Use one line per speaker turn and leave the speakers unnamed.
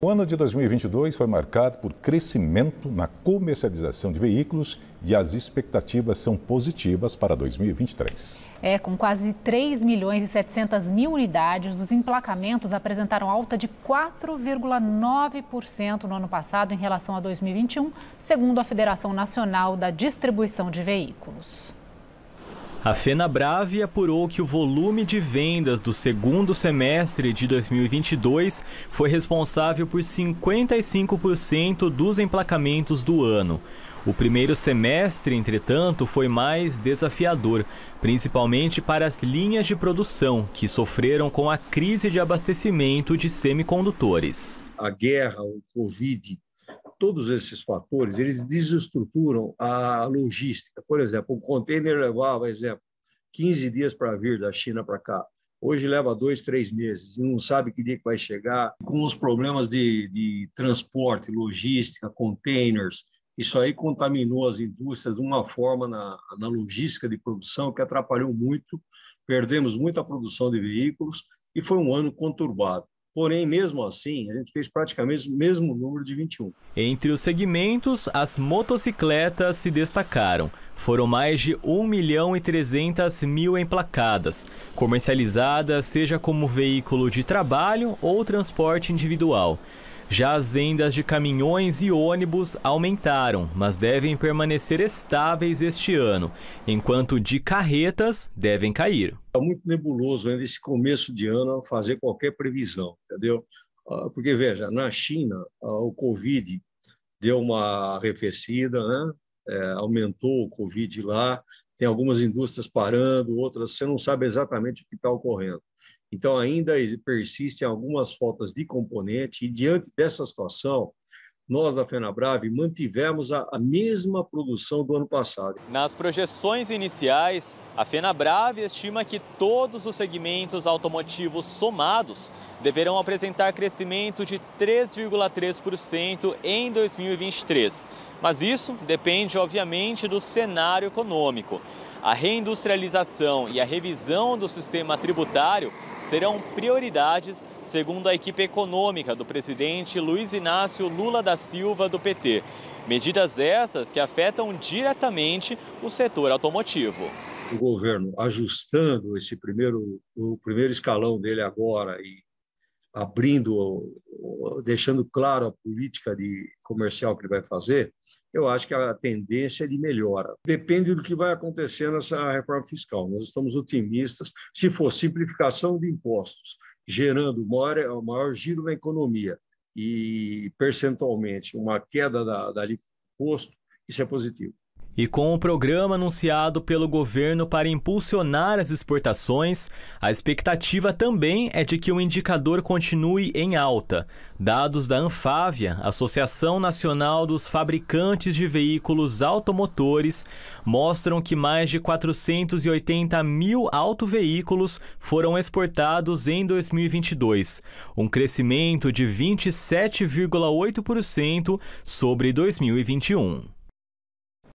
O ano de 2022 foi marcado por crescimento na comercialização de veículos e as expectativas são positivas para 2023.
É, com quase 3 milhões e 700 mil unidades, os emplacamentos apresentaram alta de 4,9% no ano passado em relação a 2021, segundo a Federação Nacional da Distribuição de Veículos.
A FenaBrave apurou que o volume de vendas do segundo semestre de 2022 foi responsável por 55% dos emplacamentos do ano. O primeiro semestre, entretanto, foi mais desafiador, principalmente para as linhas de produção, que sofreram com a crise de abastecimento de semicondutores.
A guerra, o Covid, todos esses fatores, eles desestruturam a logística. Por exemplo, um container levava, exemplo, 15 dias para vir da China para cá. Hoje leva dois, três meses e não sabe que dia que vai chegar. Com os problemas de, de transporte, logística, containers, isso aí contaminou as indústrias de uma forma na, na logística de produção que atrapalhou muito. Perdemos muita produção de veículos e foi um ano conturbado. Porém, mesmo assim, a gente fez praticamente o mesmo número de 21.
Entre os segmentos, as motocicletas se destacaram. Foram mais de 1 milhão e 300 mil emplacadas, comercializadas seja como veículo de trabalho ou transporte individual. Já as vendas de caminhões e ônibus aumentaram, mas devem permanecer estáveis este ano, enquanto de carretas devem cair.
Está muito nebuloso ainda esse começo de ano fazer qualquer previsão, entendeu? Ah, porque, veja, na China, ah, o Covid deu uma arrefecida, né? É, aumentou o Covid lá, tem algumas indústrias parando, outras você não sabe exatamente o que está ocorrendo. Então, ainda persistem algumas faltas de componente, e diante dessa situação, nós da FenaBrave mantivemos a, a, mesma produção do ano passado.
Nas projeções iniciais, a FenaBrave estima que todos os segmentos automotivos somados deverão apresentar crescimento de 3,3% em 2023. Mas isso depende, obviamente, do cenário econômico. A reindustrialização e a revisão do sistema tributário serão prioridades, segundo a equipe econômica do presidente Luiz Inácio Lula da Silva, do PT. Medidas essas que afetam diretamente o setor automotivo.
O governo ajustando esse primeiro, o primeiro escalão dele agora e abrindo, deixando claro a política de comercial que ele vai fazer, eu acho que a tendência é de melhora. Depende do que vai acontecer nessa reforma fiscal. Nós estamos otimistas. Se for simplificação de impostos, gerando maior, maior giro na economia e percentualmente uma queda da, da imposto, isso é positivo.
E com o programa anunciado pelo governo para impulsionar as exportações, a expectativa também é de que o indicador continue em alta. Dados da Anfávia, Associação Nacional dos Fabricantes de Veículos Automotores, mostram que mais de 480 mil autoveículos foram exportados em 2022, um crescimento de 27,8% sobre 2021.